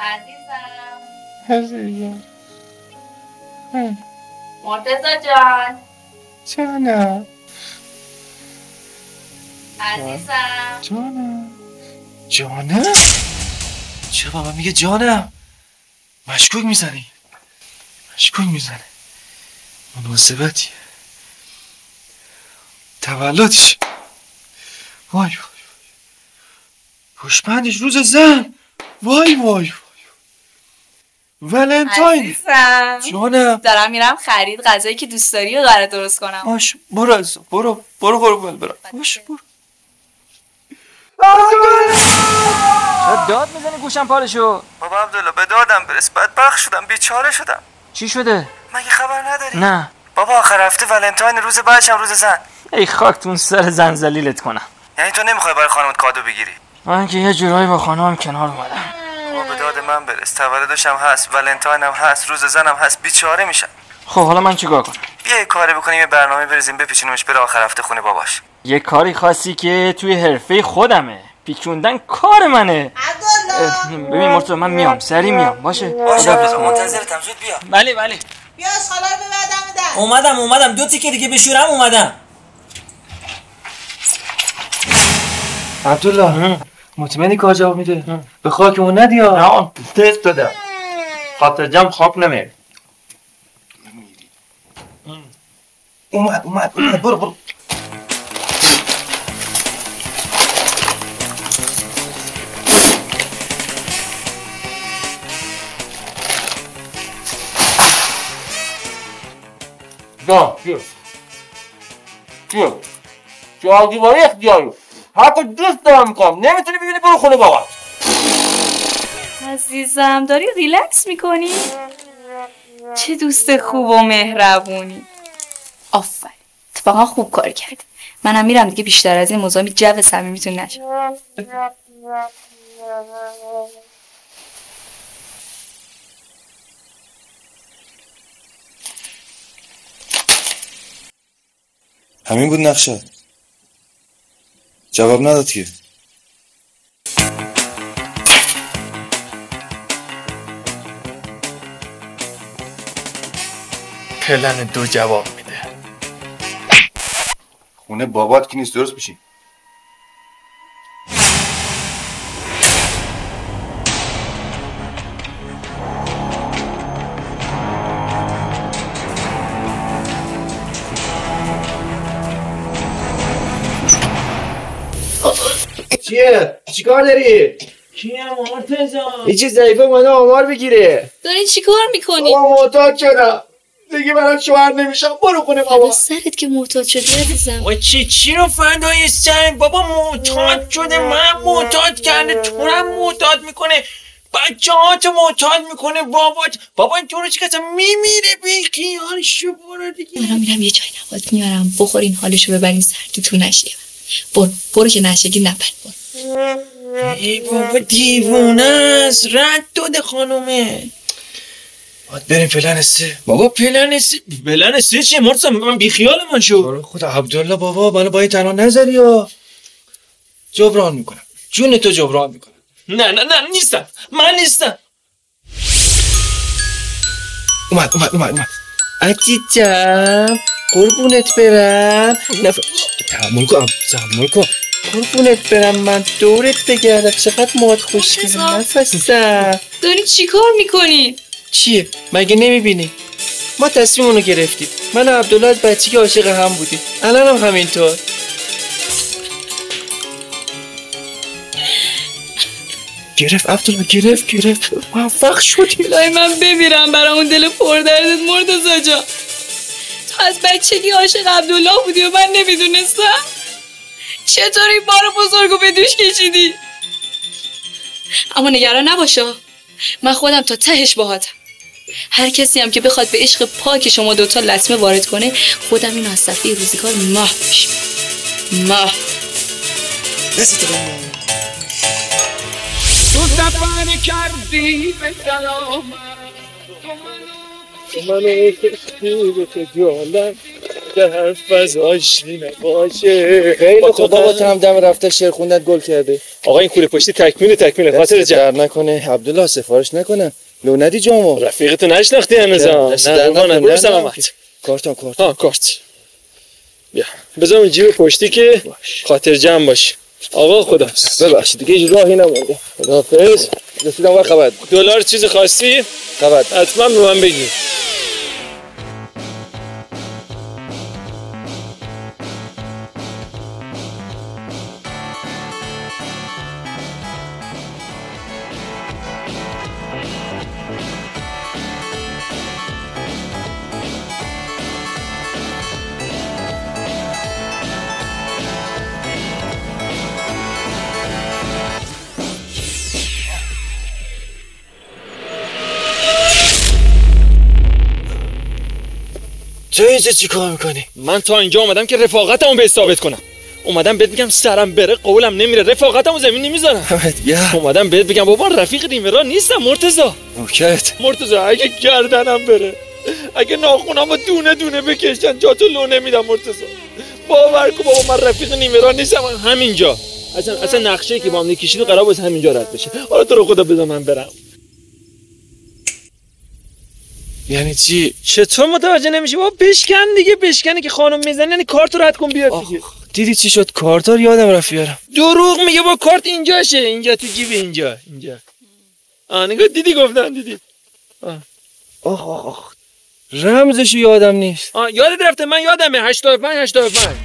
عزیزم. عزیزم مرتزا جان. جانم. عزیزم. جانم. جانم؟ چه بابا میگه جانم؟ مشکوک می‌زنی. مشکوک می‌زنه مناسبتیه. تولدش. وای وای وای. پشپندش روز زن. وای وای وای. ولنتاین جانم. دارم میرم خرید غذایی که دوست داری و قرار درست کنم. باش برو از برو برو قربون برم. باش برو. چرا داد می‌زنی گوشم پارشو؟ بابا عبدالله به دادم برس. بدبخت شدم بیچاره شدم. چی شده؟ مگه خبر نداری؟ نه. بابا آخر هفته ولنتاین روز بعدش هم روز زن. ای خاکتون سر زنزلیلت کنم. یعنی تو نمی‌خوای برای خانمت کادو بگیری؟ من که یه جورایی با خانم کنار اومدم. بابا به داد من برس. تولدش هم هست ولنتاین هم هست روز زن هم هست بیچاره میشم. خب حالا من چیکار کنم؟ بیا یه کاری بکنیم یه برنامه بریزیم بپیچونیمش بره آخر هفته خونه باباش. یه کاری خاصی که توی حرفه خودمه. پیچوندن کار منه. ببین مرتضی من میام سری میام. باشه؟ باشه کن. منتظرتم. زود بیا. بله بله. بیا خالا رو به بعدم میدم اومدم اومدم. دو تیکه دیگه بشورم اومدم. عبدالله. مطمئنی کار جواب میده؟ به خاکمون ندی نه تست دادم. خاطر جمع خواب نمیر اومد اومد اومد برو برو. جان بیا بیا جا دیواری اختیاری؟ حتی دوست دارم می‌کنم نمی‌تونی ببینی برو خونه بابا. عزیزم داری ریلکس می‌کنی؟ چه دوست خوب و مهربونی. آفرین. اتفاقا خوب کار کردی منم میرم دیگه بیشتر از این مزاحم جو صمیمیتون نشم همین بود نقشت. جواب نداد که. پلن دو جواب میده. خونه بابات که نیست درست بشین چیه؟ چیکار داری؟ کیم مرتزا یه چیز ضعیفه اومده آمار بگیره داری چیکار می‌کنی؟ بابا معتاد شدم. دیگه برات شوهر نمیشم. برو خونه بابا. سرت که معتاد شدی عزیزم. و چی چی رو فدای سر؟ بابا معتاد شده. من معتاد کرده. تو هم معتاد می‌کنه. بچه ها تو معتاد می‌کنه بابات بابا تو رو چی میمیره بی خیال شو برو دیگه. دارم میرم یه چای نبات میارم. بخورین حالشو ببرین سر تو نشه. برو برو که نشگی نبر برو. ای بابا دیوونه است. رد داده خانومه. باید بریم پلن سه. بابا پلن سه؟ پلن سه چیه مرتضی من بیخیال من شو. برو خدا عبدالله بابا منو با این تنها نذاری یا جبران می‌کنم. جون تو جبران می‌کنم. نه نه نه نیستم. من نیستم. اومد اومد اومد اومد. عزیزم قربونت برم. نف... تحمل کن تحمل کن. قربونت برم من. دورت بگردم. چقدر مات خوشگل نفسم. داری چیکار می‌کنی؟ چیه؟ مگه نمی‌بینی؟ ما تصمیمونو گرفتیم. من و عبدالله از بچگی عاشق هم بودیم. الان هم همینطور. گرفت عبدالله گرفت گرفت. موفق شدیم لای من بمیرم برای اون دل پردردت مرتزا جان؟ تو از بچگی عاشق عبدالله بودی و من نمی‌دونستم. چطور این بار بزرگو به دوش کشیدی؟ اما نگران نباشا من خودم تا تهش باهاتم. هر کسی هم که بخواد به عشق پاک شما دوتا لطمه وارد کنه خودم اینو از صفحه روزگار محو دستتو بگیر. تو سفر کردی به سلامت. تو منو کشتی به آخه حرف از آشی نباشه خیلی با بابا تو هم دم رفته شعر خوندت گل کرده. آقا این کوله پشتی تکمیل تکمیل خاطر جمع. در نکنه. عبدالله سفارش نکنه. لو ندی جامو. رفیقتو نشناختی هنوز نه، نه برو سلامت. کارت ها کارت. بیا. بذار اون جیب پشتی که خاطر جمع باش آقا خدا. ببخشید. دیگه هیچ راهی نمونده. خداحافظ. رسیدم وقت خبر. دلار چیزی خواستی خبر. حتما به من بگی تو اینجا چی کار می‌کنی؟ من تا اینجا اومدم که رفاقتمو به ثابت کنم. اومدم بهت بگم سرم بره قولم نمیره رفاقتمو زمین نمی‌ذارم. اومدم بهت بگم بابا رفیق نیمرا نیستم مرتزا نوکرت مرتزا اگه گردنم بره اگه ناخونم دونه دونه بکشن جا تو لو نمیدم مرتزا باور کن بابا من رفیق نیمرا نیستم. همینجا. اصلا اصلا نقشه که با هم کشید و قرار بود همینجا رد بشه. حالا تو رو خدا بذار من برم. یعنی چی؟ چطور متوجه نمیشی؟ بابا بشکن دیگه بشکنی که خانم می‌زنی. یعنی کارت رو رد کن بیاد دیگه. دیدی چی شد؟ کارتار یادم رفت بیارم. دروغ میگه با کارت اینجاشه. اینجا تو جیب اینجا اینجا. آه نگاه دیدی گفتن دیدی. آخ آخ آخ. رمزشو یادم نیست. آه یادت رفته؟ من یادمه. 85 85